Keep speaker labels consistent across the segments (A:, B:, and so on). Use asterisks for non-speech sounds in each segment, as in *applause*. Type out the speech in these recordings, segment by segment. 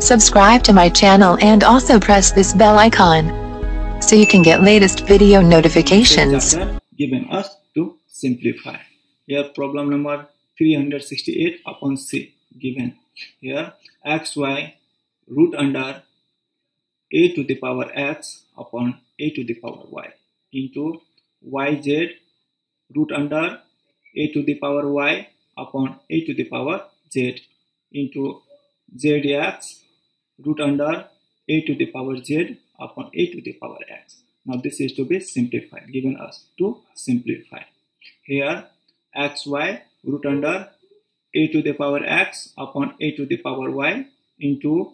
A: Subscribe to my channel and also press this bell icon so you can get latest video notifications.
B: given us to simplify. Here problem number 368 upon C given. Here xy root under a to the power x upon a to the power y into yz root under a to the power y upon a to the power z into zx root under a to the power z upon a to the power x. Now this is to be simplified, given us to simplify. Here xy root under a to the power x upon a to the power y into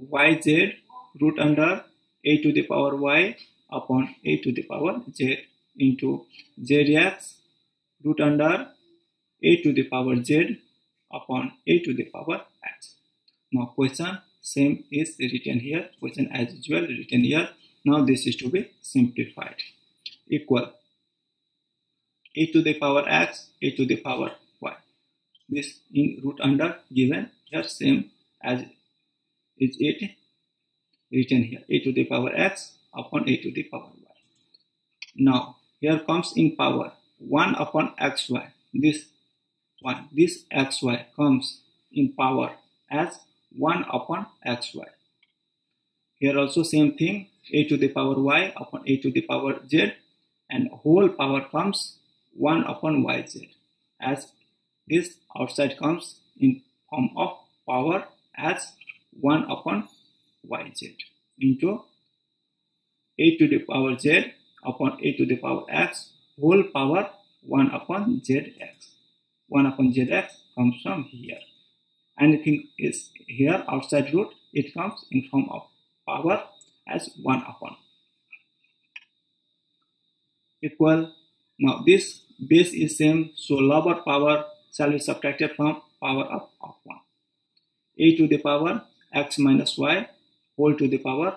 B: yz root under a to the power y upon a to the power z into zx root under a to the power z upon a to the power x. Now question same is written here question as usual written here. Now this is to be simplified. Equal. A to the power x a to the power y. This in root under given here same as is it written here. A to the power x upon a to the power y. Now here comes in power 1 upon xy this one this xy comes in power as 1 upon xy. Here also same thing a to the power y upon a to the power z and whole power comes 1 upon yz as this outside comes in form of power as 1 upon yz into a to the power z upon a to the power x whole power 1 upon zx. 1 upon zx comes from here anything is here outside root it comes in form of power as 1 upon equal. Now this base is same so lower power shall be subtracted from power of, of 1 a to the power x minus y whole to the power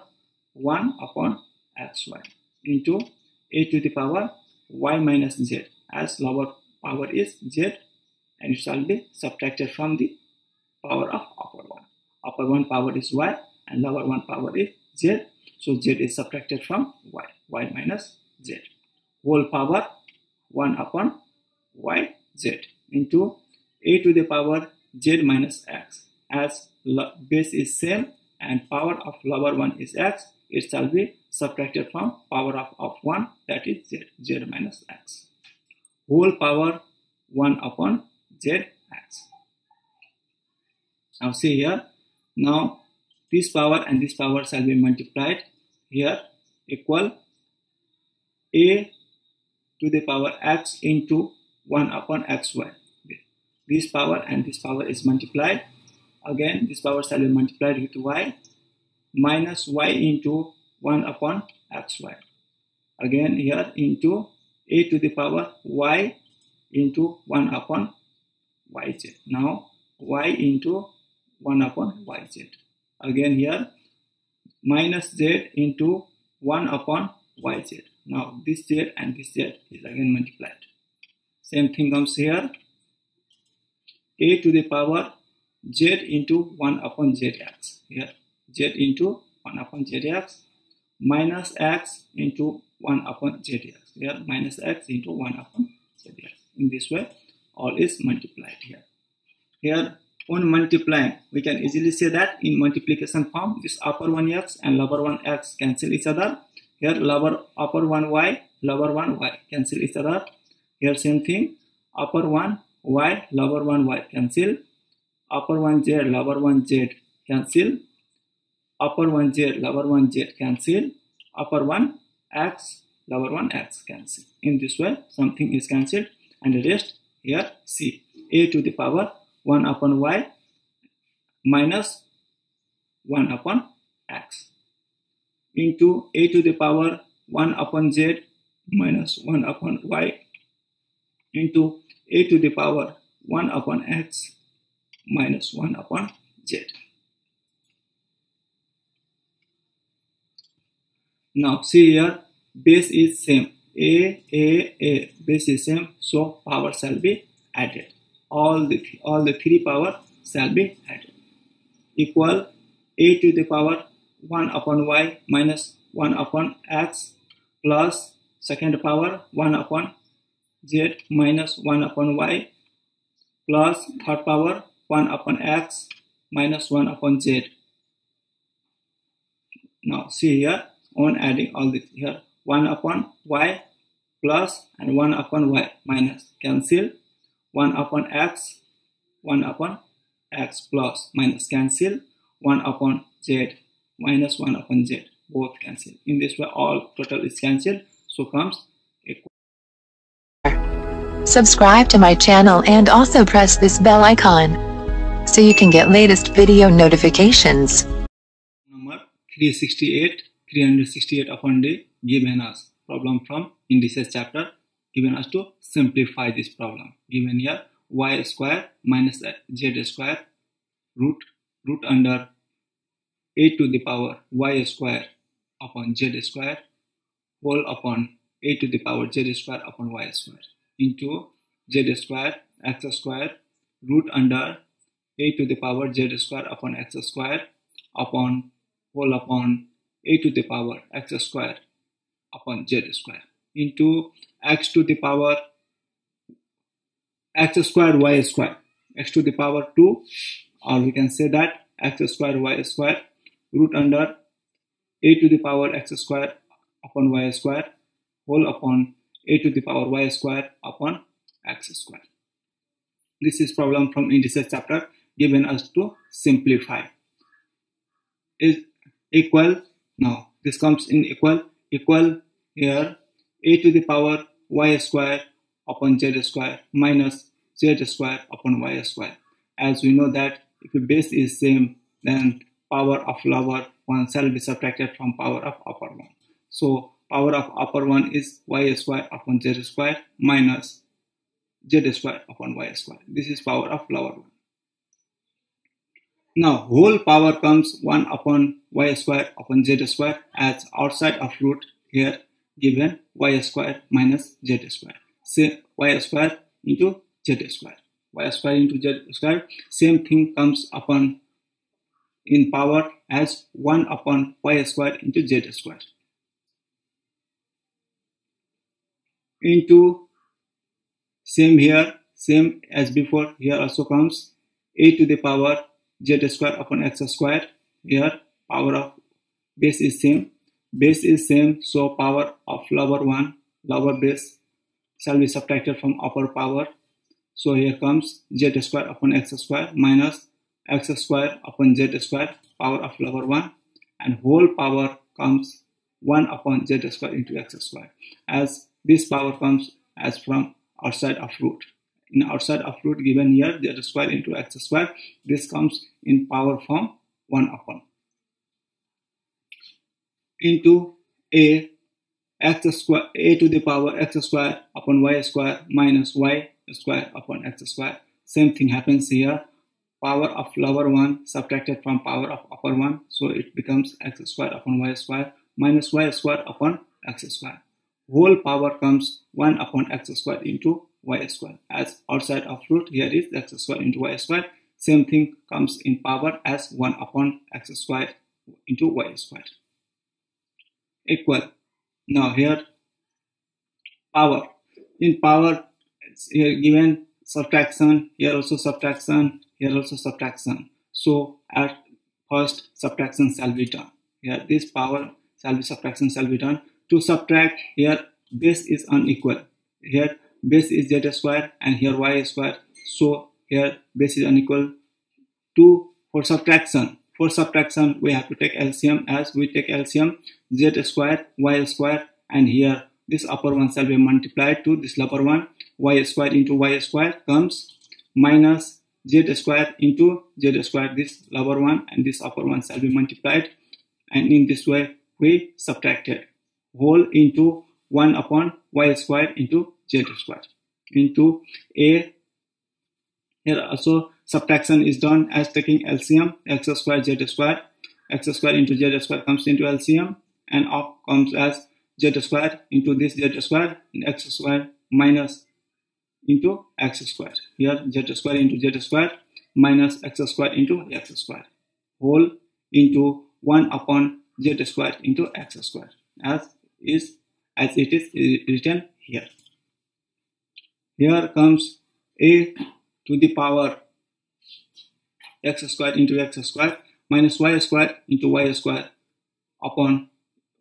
B: 1 upon xy into a to the power y minus z. As lower power is z and it shall be subtracted from the power of upper one. Upper one power is y and lower one power is z. So z is subtracted from y, y minus z. Whole power 1 upon y z into a to the power z minus x. As base is same and power of lower one is x, it shall be subtracted from power of, of 1 that is z, z minus x. Whole power 1 upon z. Now see here, now this power and this power shall be multiplied here equal a to the power x into 1 upon xy. This power and this power is multiplied. Again, this power shall be multiplied with y minus y into 1 upon xy. Again here into a to the power y into 1 upon yz. Now y into 1 upon yz. Again here minus z into 1 upon yz. Now this z and this z is again multiplied. Same thing comes here. a to the power z into 1 upon zx. Here z into 1 upon zx minus x into 1 upon zx. Here minus x into 1 upon zx. In this way all is multiplied here. Here on multiplying, we can easily say that in multiplication form, this upper one x and lower one x cancel each other. Here lower upper one y, lower one y cancel each other. Here same thing, upper one y, lower one y cancel. Upper one z, lower one z cancel. Upper one z, lower one z cancel. Upper one x, lower one x cancel. In this way, something is cancelled and the rest here c a to the power 1 upon y minus 1 upon x into a to the power 1 upon z minus 1 upon y into a to the power 1 upon x minus 1 upon z. Now see here base is same a a a base is same so power shall be added all the all the three power shall be added equal a to the power 1 upon y minus 1 upon x plus second power 1 upon z minus 1 upon y plus third power 1 upon x minus 1 upon z. Now see here on adding all this here 1 upon y plus and 1 upon y minus cancel 1 upon x 1 upon x plus minus cancel 1 upon z minus 1 upon z both cancel. In this way all total is cancelled. So comes equal.
A: Subscribe to my channel and also press this bell icon so you can get latest video notifications.
B: Number 368 368 upon d given us problem from indices chapter given us to simplify this problem. Given here y square minus z square root root under a to the power y square upon z square whole upon a to the power z square upon y square into z square x square root under a to the power z square upon x square upon whole upon a to the power x square upon z square into x to the power x square y square x to the power 2 or we can say that x square y square root under a to the power x square upon y square whole upon a to the power y square upon x square. This is problem from indices chapter given us to simplify. Is equal now this comes in equal equal here a to the power y square upon z square minus z square upon y square. As we know that if the base is same then power of lower one shall be subtracted from power of upper one. So power of upper one is y square upon z square minus z square upon y square. This is power of lower one. Now whole power comes 1 upon y square upon z square as outside of root here given y square minus z square. Say y square into z square. y square into z square same thing comes upon in power as 1 upon y square into z square. Into same here, same as before, here also comes a to the power z square upon x square. Here power of base is same, base is same, so power of lower one, lower base shall be subtracted from upper power. So here comes z square upon x square minus x square upon z square power of lower 1 and whole power comes 1 upon z square into x square. As this power comes as from outside of root. In outside of root given here z square into x square this comes in power form 1 upon into a x square a to the power x square upon y square minus y square upon x square. Same thing happens here. Power of lower one subtracted from power of upper one. So it becomes x square upon y square minus y square upon x square. Whole power comes 1 upon x square into y square. As outside of root here is x square into y square. Same thing comes in power as 1 upon x square into y square equal. Now here power. In power here given subtraction here also subtraction here also subtraction. So at first subtraction shall be done. Here this power shall be subtraction shall be done. To subtract here base is unequal. Here base is z square and here y square. So here base is unequal to for subtraction for subtraction we have to take LCM as we take LCM z square y square and here this upper one shall be multiplied to this lower one. Y square into y square comes minus z square into z square this lower one and this upper one shall be multiplied. And in this way we subtracted whole into 1 upon y square into z square. Into a here also subtraction is done as taking LCM x square z square x square into z square comes into LCM and up comes as z square into this z square and x square minus into x square. Here z square into z square minus x square into x square. Whole into 1 upon z square into x square as is as it is written here. Here comes a to the power x square into x square minus y square into y square upon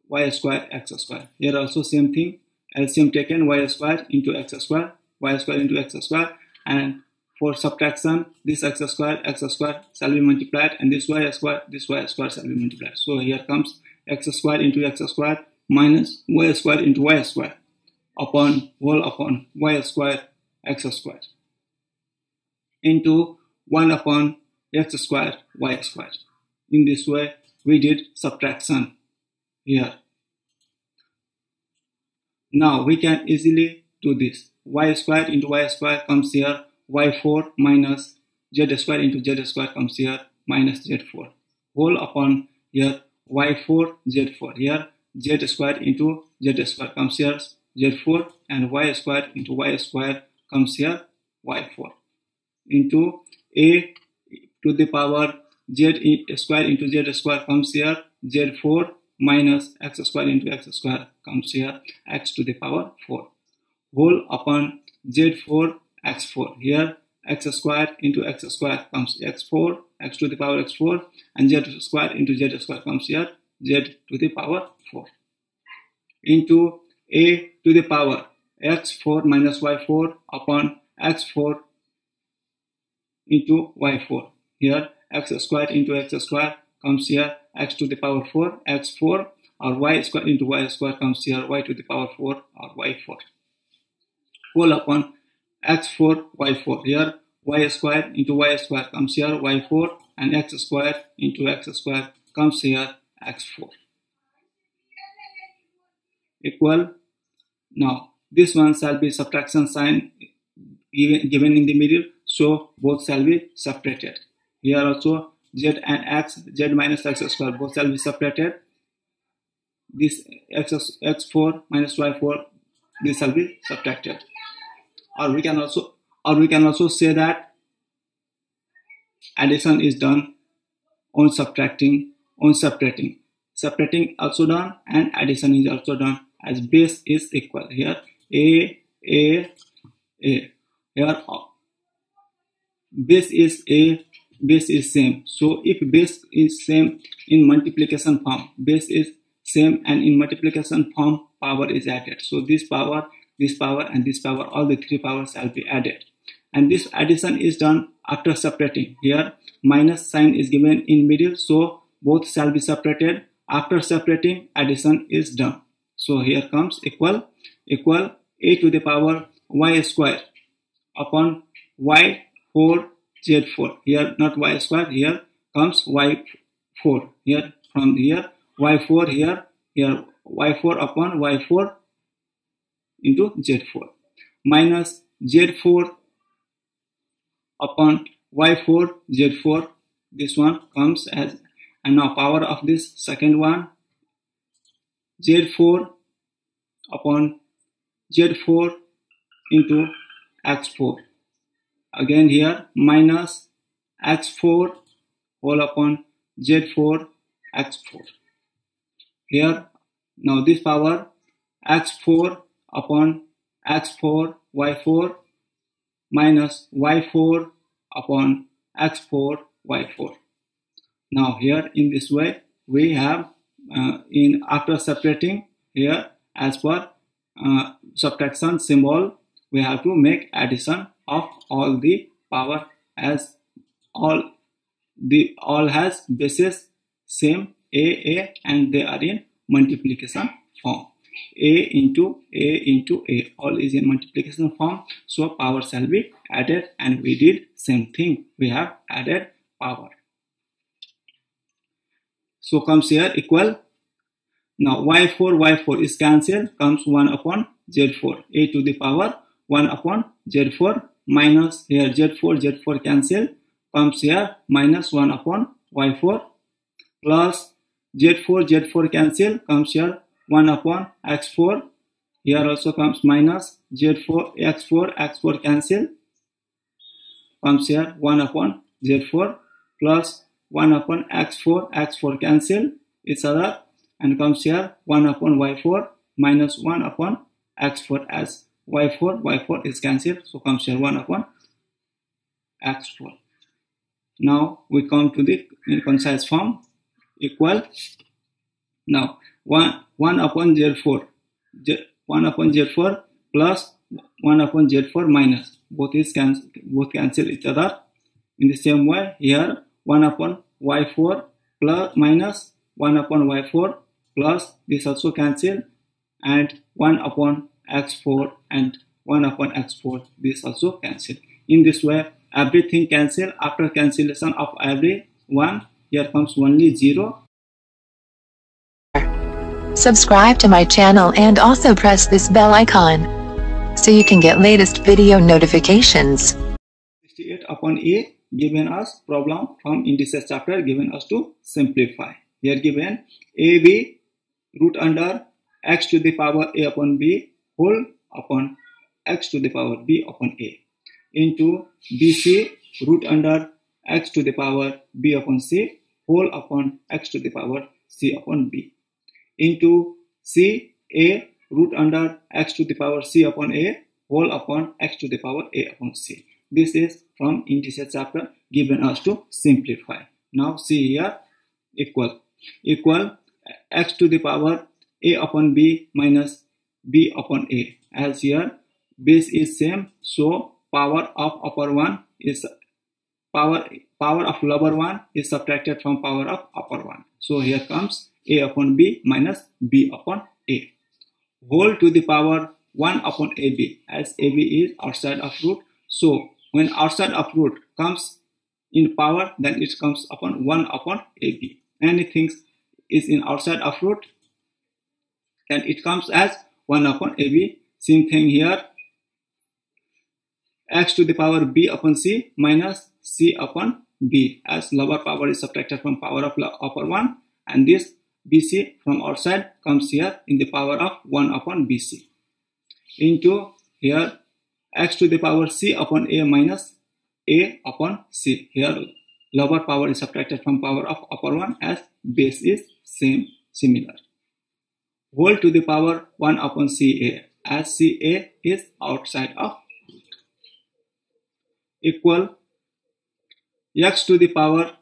B: y square x square. Here also same thing LCM taken y square into x square y square into x square and for subtraction this x square x square shall be multiplied and this y square this y square shall be multiplied. So here comes x square into x square minus y square into y square upon whole upon y square x square into 1 upon x square y square. In this way we did subtraction here. Now we can easily do this. y square into y square comes here y4 minus z square into z square comes here minus z4 whole upon here y4 z4 here z square into z square comes here z4 and y square into y square comes here y4 into a to the power z square into z square comes here z4 minus x square into x square comes here x to the power 4 whole upon z4 x4 here x square into x square comes x4 x to the power x4 and z square into z square comes here z to the power 4 into a to the power x4 minus y4 upon x4 into y4 here x square into x square comes here x to the power 4 x4 or y square into y square comes here y to the power 4 or y4 whole upon x4 y4 here y square into y square comes here y4 and x square into x square comes here x4 equal. Now this one shall be subtraction sign given in the middle so both shall be separated here also z and x z minus x square both shall be separated. This x x4 minus y4 this shall be subtracted. Or we can also or we can also say that addition is done on subtracting on separating. Separating also done and addition is also done. As base is equal here a a a. Here base is a base is same. So if base is same in multiplication form base is same and in multiplication form power is added. So this power this power and this power all the three powers shall be added. And this addition is done after separating here minus sign is given in middle. So both shall be separated. After separating addition is done. So here comes equal equal a to the power y square upon y 4 z4 here not y square here comes y4 here from here y4 here here y4 upon y4 into z4 minus z4 upon y4 z4 this one comes as and now power of this second one. Z4 upon z4 into x4 again here minus x4 all upon z4 x4 here now this power x4 upon x4 y4 minus y4 upon x4 y4 now here in this way we have uh, in after separating here as per uh, subtraction symbol we have to make addition of all the power as all the all has bases same a a and they are in multiplication form. A into a into a all is in multiplication form. So power shall be added and we did same thing. We have added power. So comes here equal. Now y4 y4 is cancelled. Comes 1 upon z4 a to the power 1 upon z4 minus here z4 z4 cancel comes here minus 1 upon y4 plus z4 z4 cancel comes here 1 upon x4 here also comes minus z4 x4 x4 cancel comes here 1 upon z4 plus 1 upon x4, x4 cancel each other and comes here 1 upon y4 minus 1 upon x4 as y4, y4 is cancelled. So comes here 1 upon x4. Now we come to the concise form equal. Now 1, 1 upon z4 1 upon z4 plus 1 upon z4 minus. Both is cancel both cancel each other. In the same way here 1 upon y4 plus minus 1 upon y4 plus this also cancel. And 1 upon x4 and 1 upon x4 this also cancel. In this way everything cancel. After cancellation of every one here comes only 0
A: subscribe to my channel and also press this bell icon so you can get latest video notifications.
B: 68 upon a given us problem from indices chapter given us to simplify. Here given ab root under x to the power a upon b whole upon x to the power b upon a into bc root under x to the power b upon c whole upon x to the power c upon b into c a root under x to the power c upon a whole upon x to the power a upon c. This is from indices chapter given us to simplify. Now see here equal equal x to the power a upon b minus b upon a. As here base is same so power of upper one is power power of lower one is subtracted from power of upper one. So here comes a upon b minus b upon a. Whole to the power 1 upon ab as ab is outside of root so when outside of root comes in power then it comes upon 1 upon ab anything is in outside of root then it comes as 1 upon ab same thing here. X to the power b upon c minus c upon b. As lower power is subtracted from power of upper one and this bc from outside comes here in the power of 1 upon bc into here x to the power c upon a minus a upon c. Here lower power is subtracted from power of upper one as base is same similar whole to the power 1 upon ca as ca is outside of equal x to the power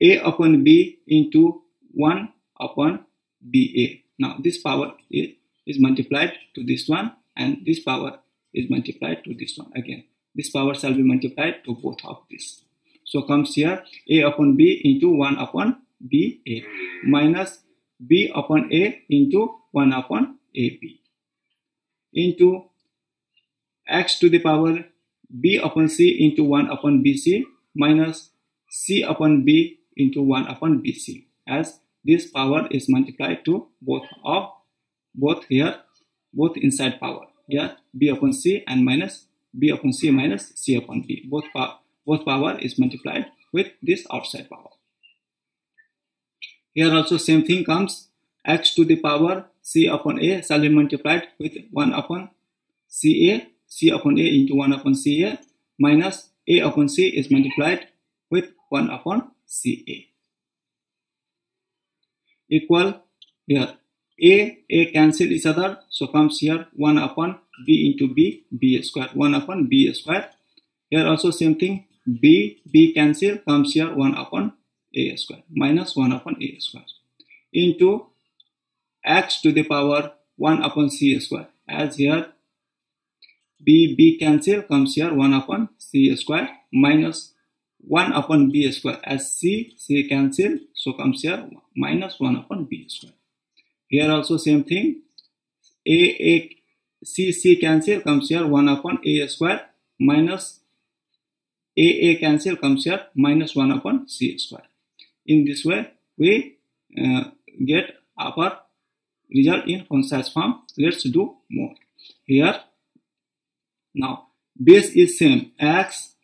B: a upon b into 1 upon ba. Now this power is, is multiplied to this one and this power is multiplied to this one again. This power shall be multiplied to both of this. So comes here a upon b into 1 upon ba minus b upon a into 1 upon ab into x to the power b upon c into 1 upon bc minus c upon b into 1 upon bc as this power is multiplied to both of both here both inside power. Here b upon c and minus b upon c minus c upon b. Both power both power is multiplied with this outside power here also same thing comes. X to the power c upon a shall be multiplied with 1 upon ca c upon a into 1 upon ca minus a upon c is multiplied with 1 upon ca equal here. A a cancel each other so comes here 1 upon b into b b square 1 upon b square. Here also same thing. B b cancel comes here 1 upon a square minus 1 upon a square into x to the power 1 upon c square. As here b b cancel comes here 1 upon c square minus 1 upon b square. As c c cancel so comes here minus 1 upon b square. Here also same thing. A a c c cancel comes here 1 upon a square minus a a cancel comes here minus 1 upon c square in this way we uh, get our result in concise form let's do more here now, base is same, x,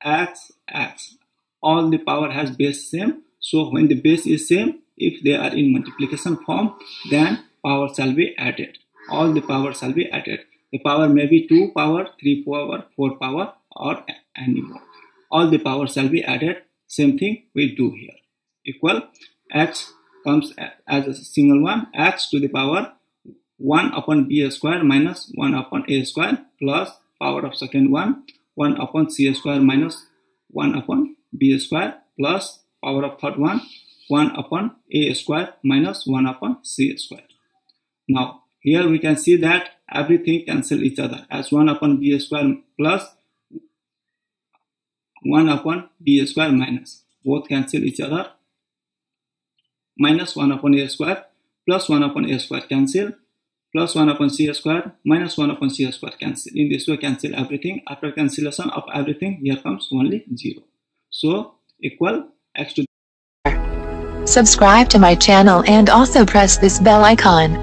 B: x, x. All the power has base same. So when the base is same, if they are in multiplication form, then power shall be added. All the power shall be added. The power may be 2 power, 3 power, 4 power or any more. All the power shall be added same thing we do here equal x comes as a single one x to the power 1 upon b square minus 1 upon a square plus power of second one 1 upon c square minus 1 upon b square plus power of third one 1 upon a square minus 1 upon c square. Now here we can see that everything cancel each other as 1 upon b square plus 1 upon b square minus both cancel each other minus 1 upon a square plus 1 upon a square cancel plus 1 upon c square minus 1 upon c square cancel. In this way cancel everything. After cancellation of everything here comes only 0. So equal x to
A: Subscribe to my channel and also press this bell icon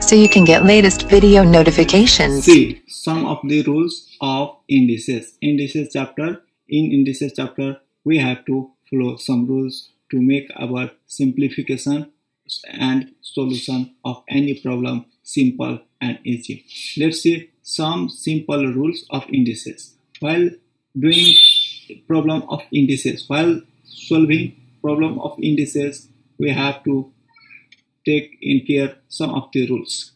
A: so you can get latest video notifications.
B: See some of the rules of indices. Indices chapter. In indices chapter we have to follow some rules to make our simplification and solution of any problem simple and easy. Let's see some simple rules of indices. While doing problem of indices, while solving problem of indices, we have to take in care some of the rules.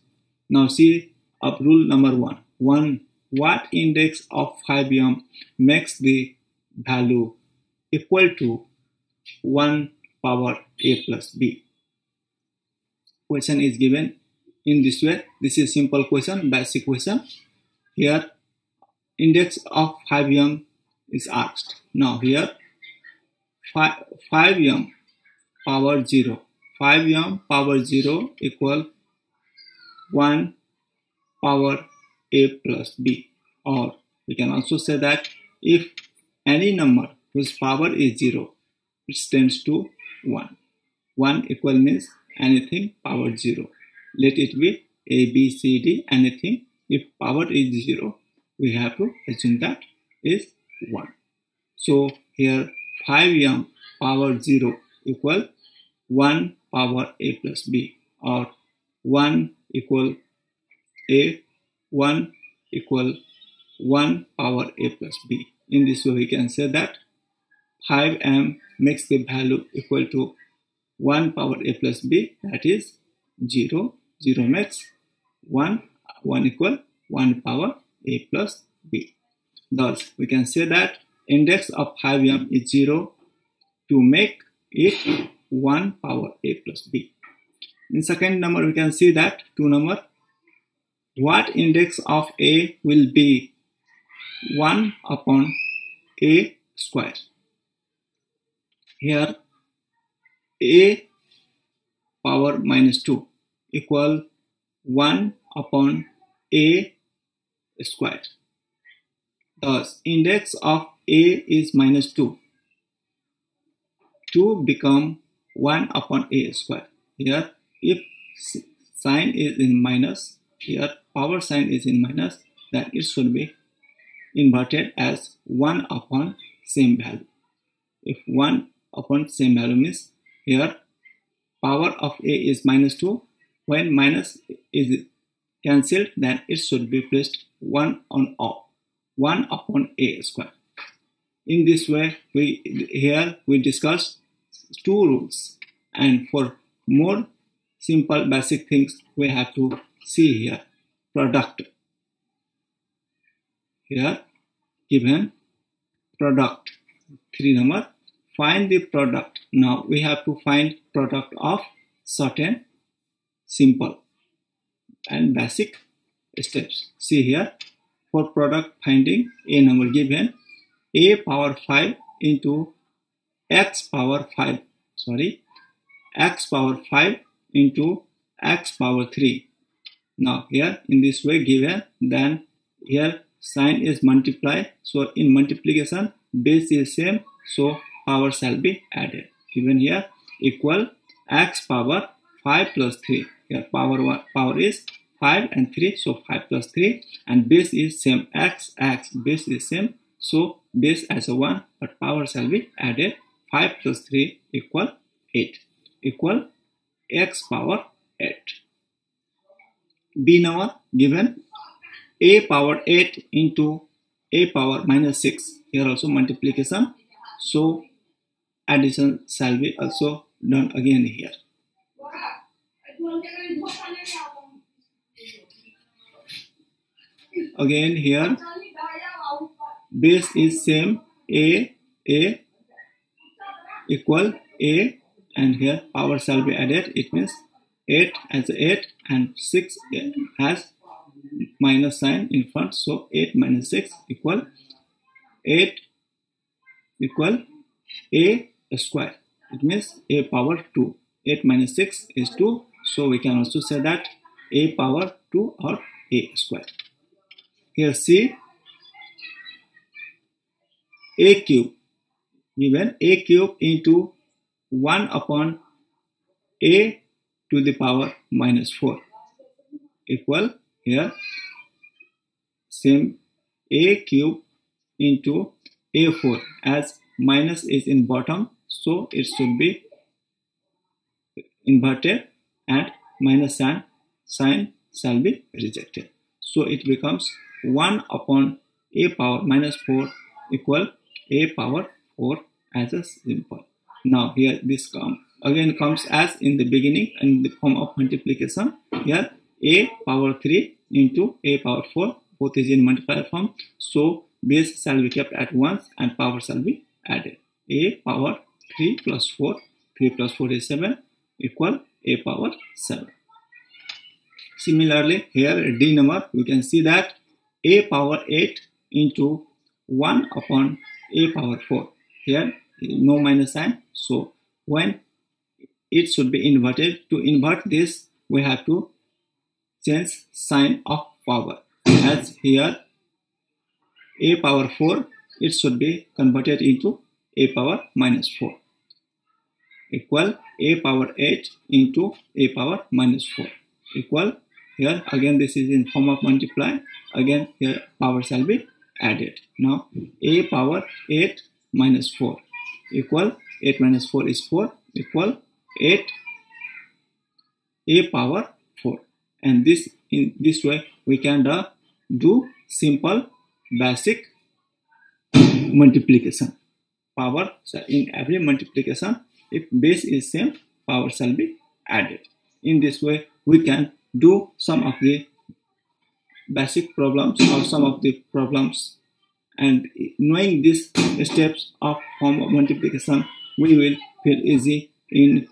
B: Now see up rule number one. One, what index of 5m makes the value equal to 1 power a plus b. Question is given in this way. This is simple question, basic question. Here index of 5m is asked. Now here 5, 5m power 0. 5m power 0 equal 1 power a plus b or we can also say that if any number whose power is 0 it tends to 1 1 equal means anything power 0 let it be a b c d anything. If power is 0 we have to assume that is 1 so here 5m power 0 equal 1 power a plus b or 1 equal a 1 equal 1 power a plus b. In this way we can say that 5m makes the value equal to 1 power a plus b that is 0 0 makes 1 1 equal 1 power a plus b. Thus we can say that index of 5m is 0 to make it 1 power a plus b. In second number, we can see that 2 number. What index of a will be 1 upon a square. Here, a power minus 2 equal 1 upon a square. Thus, index of a is minus 2 2 become 1 upon a square. Here, if sign is in minus, here power sign is in minus, then it should be inverted as 1 upon same value. If 1 upon same value means here power of a is minus 2, when minus is cancelled, then it should be placed 1 on off, 1 upon a square. In this way, we here we discuss two rules. And for more simple basic things we have to see here. Product. Here given product. Three number find the product. Now we have to find product of certain simple and basic steps. See here for product finding a number given a power 5 into x power 5 sorry x power 5 into x power 3 now here in this way given then here sign is multiply so in multiplication base is same so power shall be added. Given here equal x power 5 plus 3 here power one, power is 5 and 3 so 5 plus 3 and base is same x x base is same. So base as a 1 but power shall be added 5 plus 3 equal 8 equal x power 8. B now given a power 8 into a power minus 6 here also multiplication. So addition shall be also done again here. Again here. Base is same. A a equal a. And here power shall be added. It means 8 as 8 and 6 has minus sign in front. So 8 minus 6 equal 8 equal a square. It means a power 2 8 minus 6 is 2 so we can also say that a power 2 or a square. Here see. A cube. Given a cube into 1 upon a to the power minus 4 equal here. Same. A cube into a4 as minus is in bottom so it should be inverted and minus sign sign shall be rejected. So it becomes 1 upon a power minus 4 equal a power 4 as a simple. Now here this come again comes as in the beginning in the form of multiplication. Here a power 3 into a power 4 both is in multiplier form. So base shall be kept at once and power shall be added. A power 3 plus 4 3 plus 4 is 7 equal a power 7 similarly here d number we can see that a power 8 into 1 upon a power 4 here no minus sign. So when it should be inverted to invert this we have to change sign of power. As here a power 4 it should be converted into a power minus 4 equal a power 8 into a power minus 4 equal. Here again this is in form of multiply. Again here power shall be added. Now a power 8 minus 4 equal. 8 minus 4 is 4 equal. 8 a power 4 and this in this way we can uh, do simple basic *coughs* multiplication. Power so in every multiplication if base is same power shall be added. In this way we can do some of the basic problems or some of the problems. And knowing these steps of form of multiplication we will feel easy in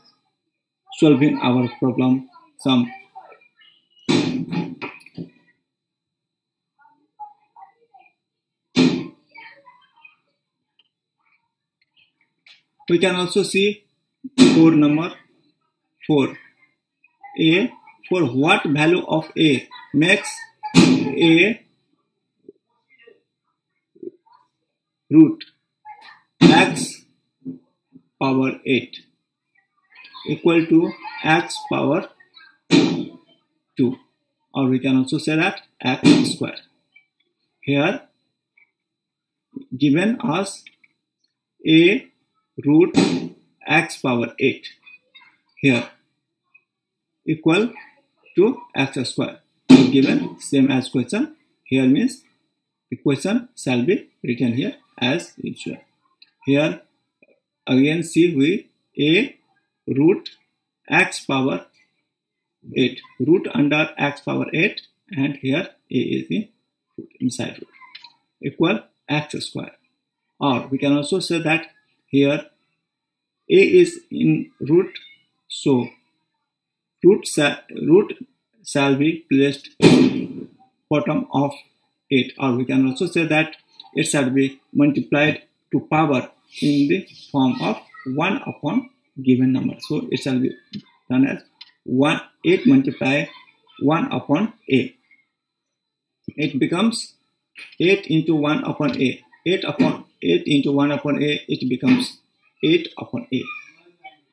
B: solving our problem some we can also see for number 4 a for what value of a? Makes a root x power 8 equal to x power 2 or we can also say that x square. Here given us a root x power 8 here equal to x square given same as question here means equation shall be written here as usual. Here again see we a root x power 8 root under x power 8 and here a is the root inside root equal x square or we can also say that here a is in root so root, root shall be placed bottom of it or we can also say that it shall be multiplied to power in the form of 1 upon given number. So it shall be done as 1 8 multiply 1 upon a. It becomes 8 into 1 upon a. 8 upon 8 into 1 upon a it becomes 8 upon a.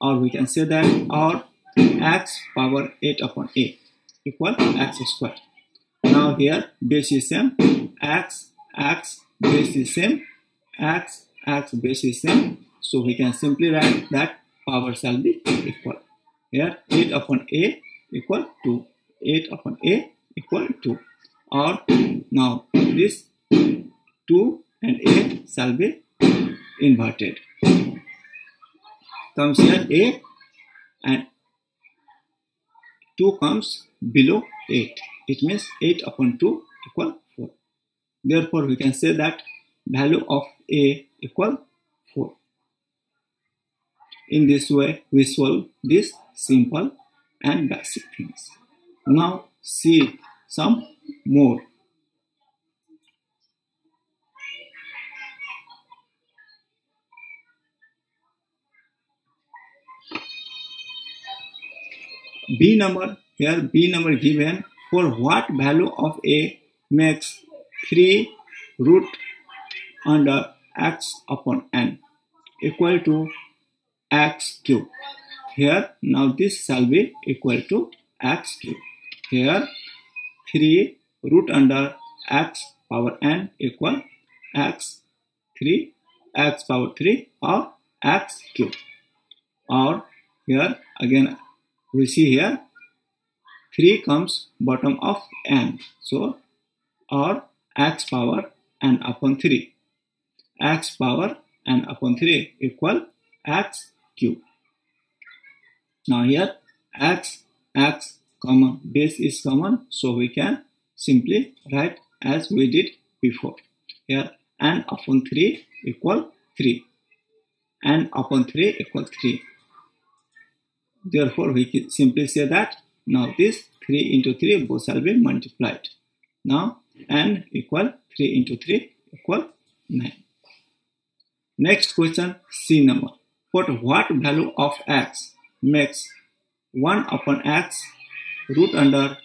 B: Or we can say that or x power 8 upon a equal x square. Now here base is same x x base is same x x base is same so we can simply write that power shall be equal here 8 upon a equal to 8 upon a equal to or now this 2 and 8 shall be inverted. Comes here a and 2 comes below 8 it means 8 upon 2 equal 4 therefore we can say that value of a equal 4 in this way we solve this simple and basic things. Now see some more B number, here B number given for what value of A makes 3 root under x upon n equal to x cube. Here now this shall be equal to x cube. Here 3 root under x power n equal x 3 x power 3 or x cube or here again we see here 3 comes bottom of n. So or x power n upon 3 x power n upon 3 equal x cube. Now here x x common base is common so we can simply write as we did before. Here n upon 3 equal 3 n upon 3 equal 3 Therefore, we simply say that now this 3 into 3 both shall be multiplied. Now n equal 3 into 3 equal 9. Next question C number. Put what value of x makes 1 upon x root under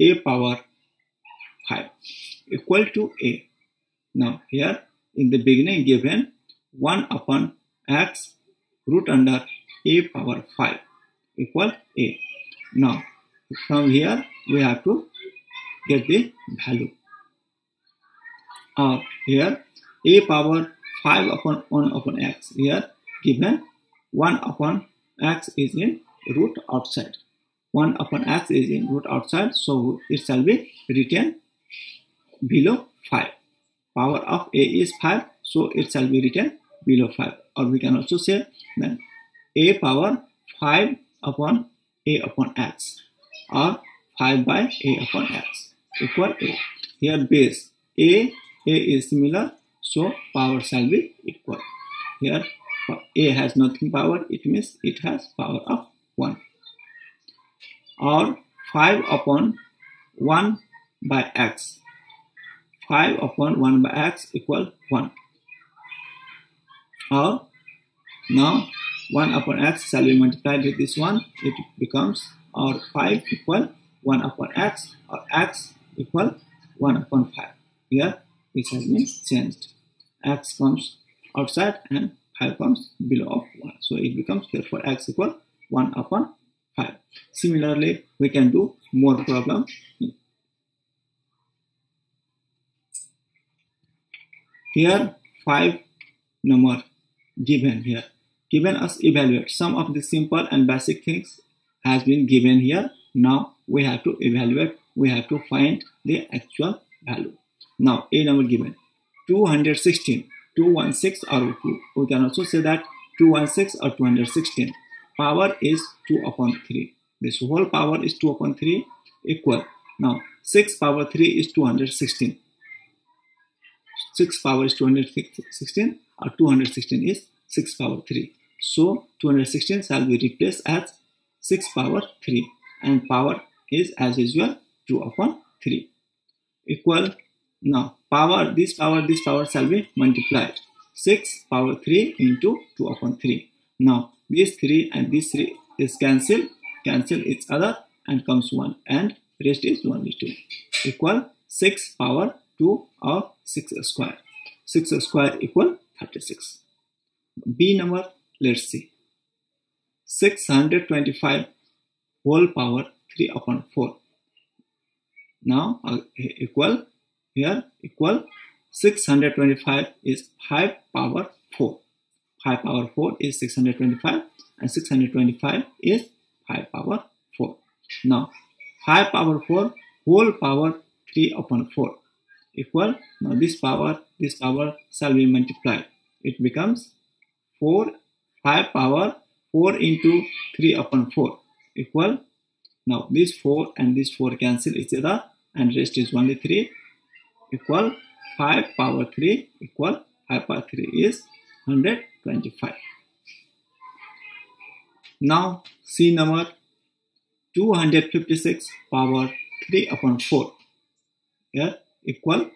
B: a power 5 equal to a. Now here in the beginning given 1 upon x root under a power 5 equal a. Now from here we have to get the value. Or here a power 5 upon 1 upon x. Here given 1 upon x is in root outside. 1 upon x is in root outside so it shall be written below 5. Power of a is 5 so it shall be written below 5 or we can also say that a power 5 upon a upon x or 5 by a upon x equal a. Here base a, a is similar so power shall be equal. Here a has nothing power it means it has power of 1 or 5 upon 1 by x 5 upon 1 by x equal 1 or now 1 upon x shall be multiplied with this one? It becomes or 5 equal 1 upon x or x equal 1 upon 5 here this has been changed. X comes outside and 5 comes below of 1 so it becomes therefore x equal 1 upon 5 similarly we can do more problem. Here 5 number given here given us evaluate. Some of the simple and basic things has been given here. Now we have to evaluate. We have to find the actual value. Now a number given. 216 216 or we can also say that 216 or 216 power is 2 upon 3 this whole power is 2 upon 3 equal. Now 6 power 3 is 216 6 power is 216 or 216 is 6 power 3 so 216 shall be replaced as 6 power 3 and power is as usual 2 upon 3 equal. Now power this power this power shall be multiplied. 6 power 3 into 2 upon 3 now this 3 and this 3 is cancel cancel each other and comes 1 and rest is only 2 equal 6 power 2 or 6 square. 6 square equal 36 b number let's see. 625 whole power 3 upon 4 now uh, equal here equal. 625 is 5 power 4 5 power 4 is 625 and 625 is 5 power 4 now 5 power 4 whole power 3 upon 4 equal now this power this power shall be multiplied. It becomes 4 5 power 4 into 3 upon 4 equal. Now this 4 and this 4 cancel each other and rest is only 3 equal. 5 power 3 equal. 5 power 3 is 125 now C number 256 power 3 upon 4 here equal.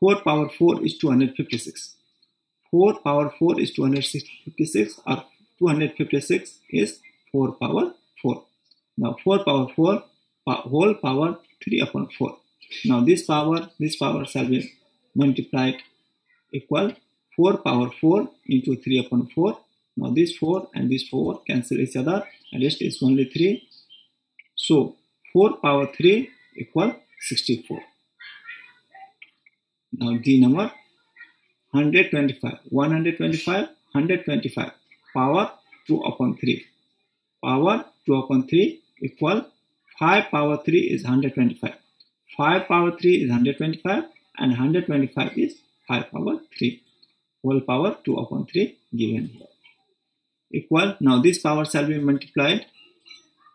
B: 4 power 4 is 256 4 power 4 is 256 or 256 is 4 power 4 now 4 power 4 whole power 3 upon 4 now this power this power shall be multiplied equal 4 power 4 into 3 upon 4 now this 4 and this 4 cancel each other. And rest is only 3. So 4 power 3 equal 64. Now D number 125. 125, 125 power 2 upon 3. Power 2 upon 3 equal 5 power 3 is 125. 5 power 3 is 125 and 125 is 5 power 3. Whole power 2 upon 3 given here equal now this power shall be multiplied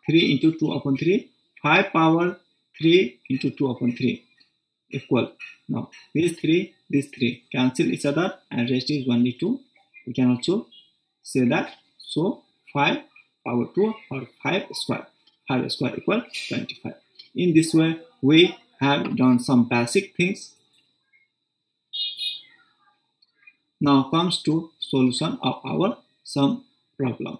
B: 3 into 2 upon 3 5 power 3 into 2 upon 3 equal. Now these 3 these 3 cancel each other and rest is only 2 we can also say that. So 5 power 2 or 5 square. 5 square equal 25 in this way we have done some basic things. Now comes to solution of our sum problem.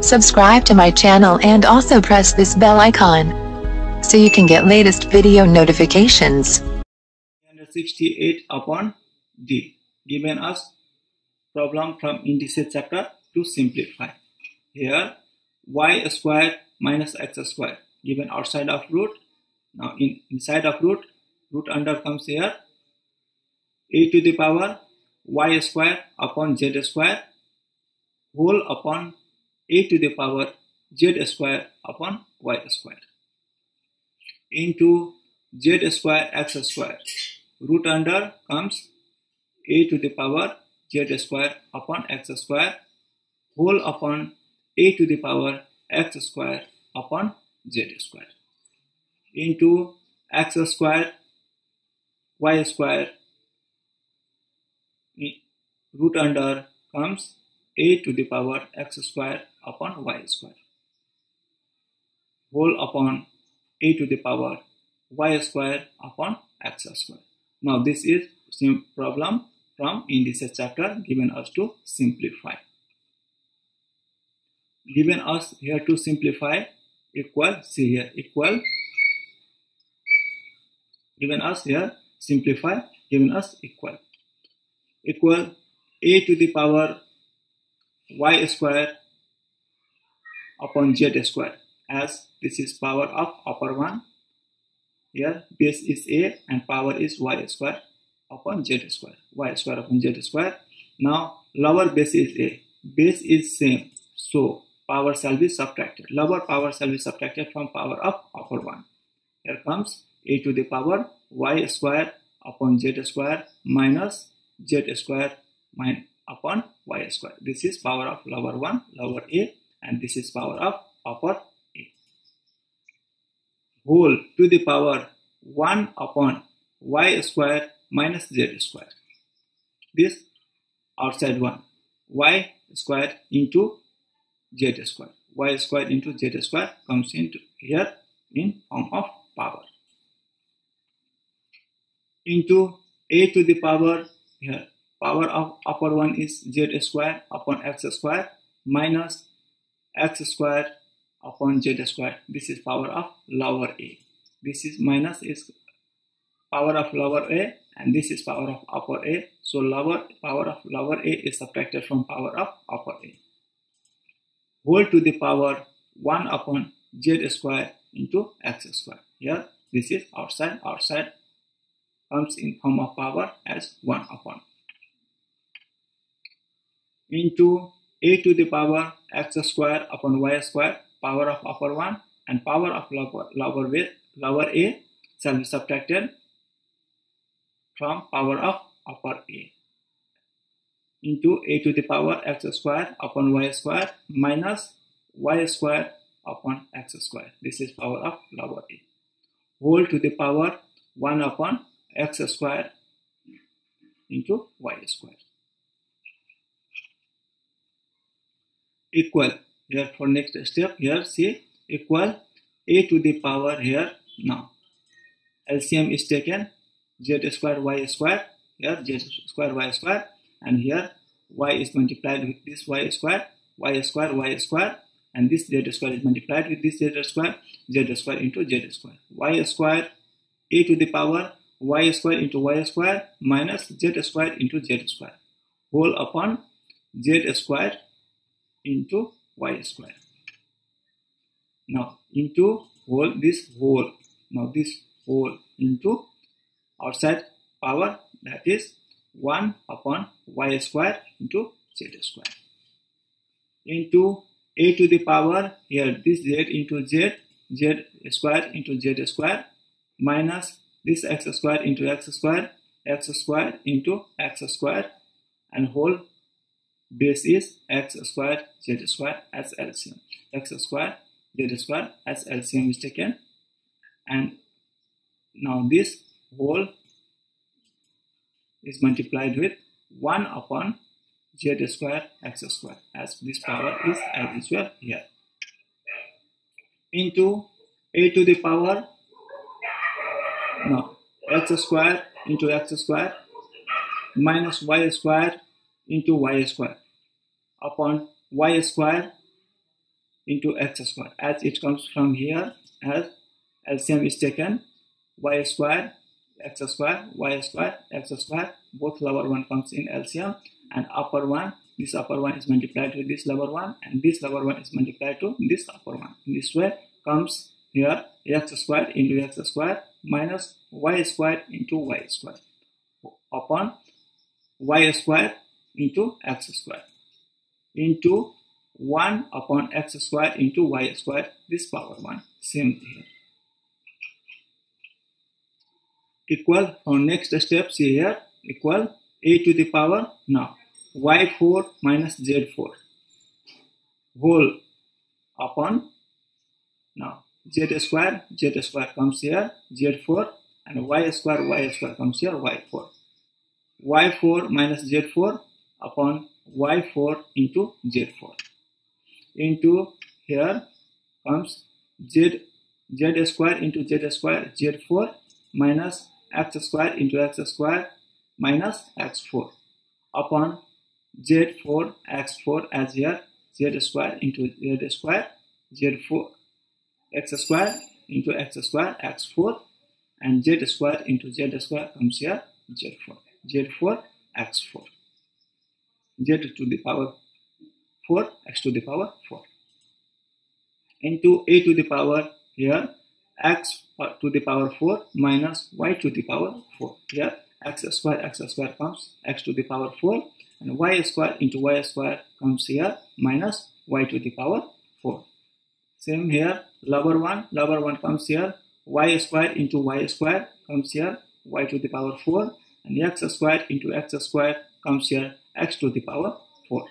A: Subscribe to my channel and also press this bell icon so you can get latest video notifications.
B: 168 upon D given us problem from indices chapter to simplify. Here y square minus x square given outside of root. Now in inside of root, root under comes here a to the power y square upon z square whole upon a to the power z square upon y square into z square x square. Root under comes a to the power z square upon x square whole upon a to the power x square upon z square. Into x square y square root under comes a to the power x square upon y square. Whole upon a to the power y square upon x square. Now this is some problem from indices chapter given us to simplify. Given us here to simplify equal see here equal given us here simplify given us equal equal a to the power y square upon z square as this is power of upper one here base is a and power is y square upon z square y square upon z square now lower base is a base is same so power shall be subtracted lower power shall be subtracted from power of upper one here comes a to the power y square upon z square minus z square minus upon y square. This is power of lower 1, lower a and this is power of upper. Whole to the power 1 upon y square minus z square. This outside 1. y square into z square. y square into z square comes into here in form of power. Into a to the power here power of upper one is z square upon x square minus x square upon z square. This is power of lower a. This is minus is power of lower a and this is power of upper a. So lower power of lower a is subtracted from power of upper a. Whole to the power 1 upon z square into x square. Here this is outside outside comes in form of power as 1 upon into a to the power x square upon y square power of upper one and power of lower, lower, with, lower a shall be subtracted from power of upper a into a to the power x square upon y square minus y square upon x square. This is power of lower a. Whole to the power 1 upon x square into y square. Equal here for next step here see equal a to the power here now. LCM is taken z square y square here z square y square and here y is multiplied with this y square y square y square and this z square is multiplied with this z square z square into z square. Y square a to the power y square into y square minus z square into z square. Whole upon z square into y square. Now into whole this whole now this whole into outside power that is 1 upon y square into z square. Into a to the power here this z into z z square into z square minus this x square into x square x square into x square and whole base is x squared, z squared as LCM x squared, z squared as LCM is taken. And now this whole is multiplied with 1 upon z square x square as this power is as usual here. Into a to the power no x square into x square minus y square into y square upon y square into x square. As it comes from here as LCM is taken y square x square y square x square both lower one comes in LCM and upper one this upper one is multiplied with this lower one and this lower one is multiplied to this upper one. In this way comes here x square into x square minus y square into y square upon y square into x square into 1 upon x square into y square this power 1 same here equal our next step see here equal a to the power now y4 minus z4 whole upon now z square z square comes here z4 and y square y square comes here y4 y4 minus z4 upon y4 into z4 into here comes z z square into z square z4 minus x square into x square minus x4 upon z4 x4 as here z square into z square z4 x square into x square x4 and z square into z square comes here z4 z4 x4 z to the power 4 x to the power 4 into a to the power here x to the power 4 minus y to the power 4 here. X square x square comes x to the power 4 and y square into y square comes here minus y to the power 4 same here lower one lower one comes here y square into y square comes here y to the power 4 and x square into x square comes here x to the power 4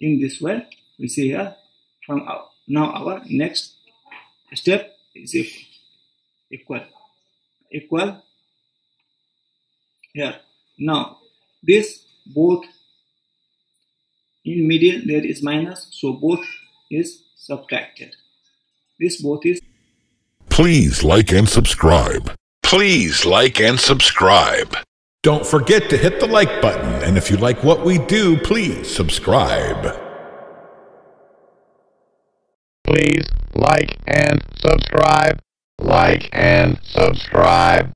B: in this way we see here from our, now our next step is equal equal equal here now this both in middle there is minus so both is subtracted this both is
C: Please like and subscribe. Please like and subscribe.
D: Don't forget to hit the like button, and if you like what we do, please subscribe.
E: Please like and subscribe. Like and subscribe.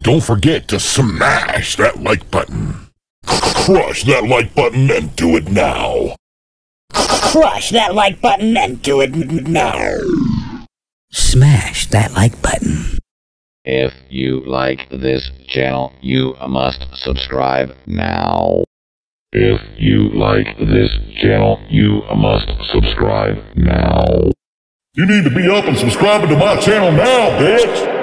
C: Don't forget to smash that like button. Crush that like button and do it now.
F: Crush that like button and do it now. Smash that like button.
E: If you like this channel, you must subscribe now. If you like this channel, you must subscribe now.
C: You need to be up and subscribing to my channel now, bitch!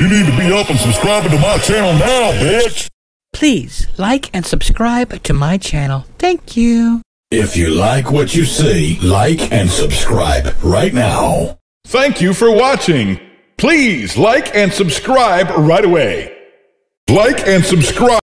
C: You need to be up and subscribing to my channel now, bitch!
F: Please like and subscribe to my channel. Thank you.
D: If you like what you see, like and subscribe right now. Thank you for watching. Please like and subscribe right away. Like and subscribe.